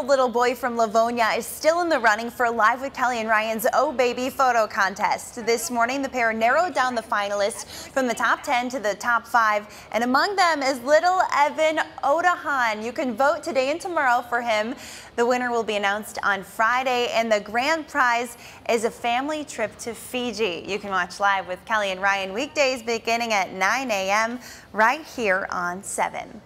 eight-year-old little boy from Livonia is still in the running for Live with Kelly and Ryan's Oh Baby photo contest. This morning, the pair narrowed down the finalists from the top 10 to the top 5, and among them is little Evan Odahan. You can vote today and tomorrow for him. The winner will be announced on Friday, and the grand prize is a family trip to Fiji. You can watch Live with Kelly and Ryan weekdays beginning at 9 a.m. right here on 7.